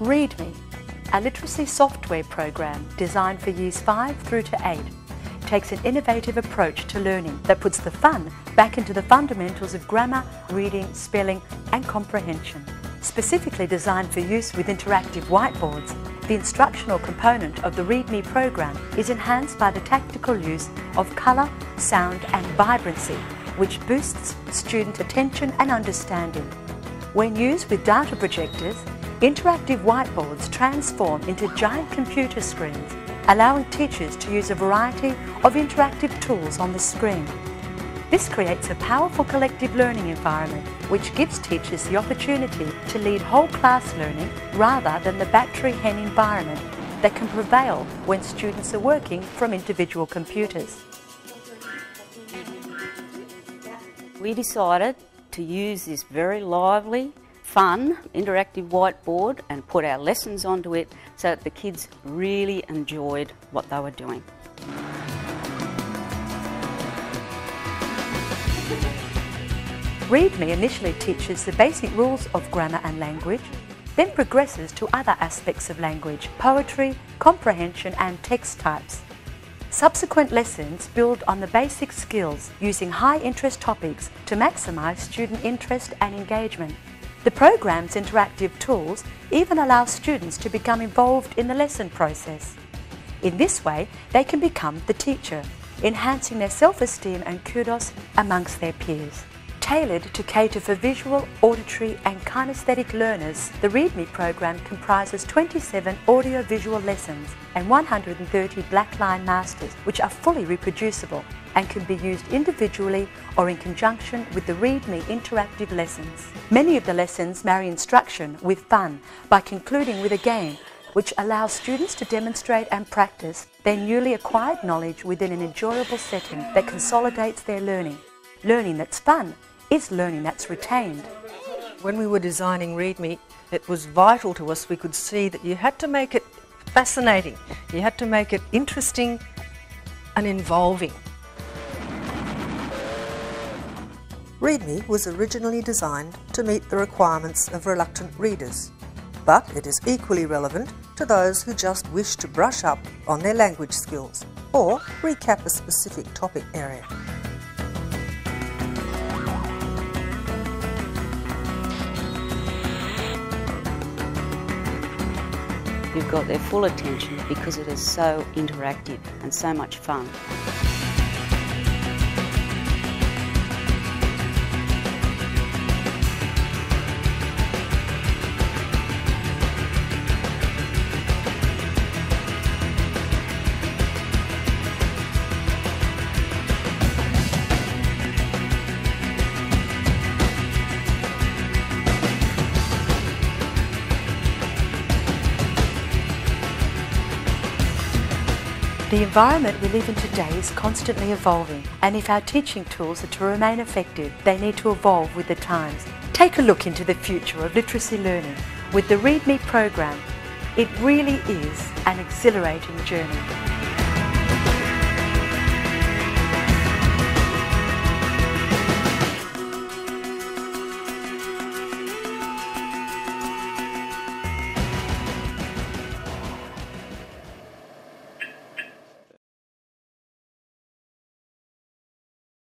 ReadMe, a literacy software program designed for Years 5 through to 8, takes an innovative approach to learning that puts the fun back into the fundamentals of grammar, reading, spelling and comprehension. Specifically designed for use with interactive whiteboards, the instructional component of the ReadMe program is enhanced by the tactical use of colour, sound and vibrancy, which boosts student attention and understanding. When used with data projectors, interactive whiteboards transform into giant computer screens, allowing teachers to use a variety of interactive tools on the screen. This creates a powerful collective learning environment which gives teachers the opportunity to lead whole class learning rather than the battery hen environment that can prevail when students are working from individual computers. We decided to use this very lively, fun, interactive whiteboard and put our lessons onto it so that the kids really enjoyed what they were doing. ReadMe initially teaches the basic rules of grammar and language, then progresses to other aspects of language, poetry, comprehension and text types. Subsequent lessons build on the basic skills using high interest topics to maximise student interest and engagement. The program's interactive tools even allow students to become involved in the lesson process. In this way, they can become the teacher, enhancing their self-esteem and kudos amongst their peers. Tailored to cater for visual, auditory and kinesthetic learners, the ReadMe program comprises 27 audio-visual lessons and 130 blackline masters which are fully reproducible and can be used individually or in conjunction with the ReadMe interactive lessons. Many of the lessons marry instruction with fun by concluding with a game which allows students to demonstrate and practice their newly acquired knowledge within an enjoyable setting that consolidates their learning. Learning that's fun is learning that's retained. When we were designing ReadMe, it was vital to us. We could see that you had to make it fascinating, you had to make it interesting and involving. ReadMe was originally designed to meet the requirements of reluctant readers, but it is equally relevant to those who just wish to brush up on their language skills or recap a specific topic area. You've got their full attention because it is so interactive and so much fun. The environment we live in today is constantly evolving and if our teaching tools are to remain effective, they need to evolve with the times. Take a look into the future of literacy learning with the ReadMe program. It really is an exhilarating journey.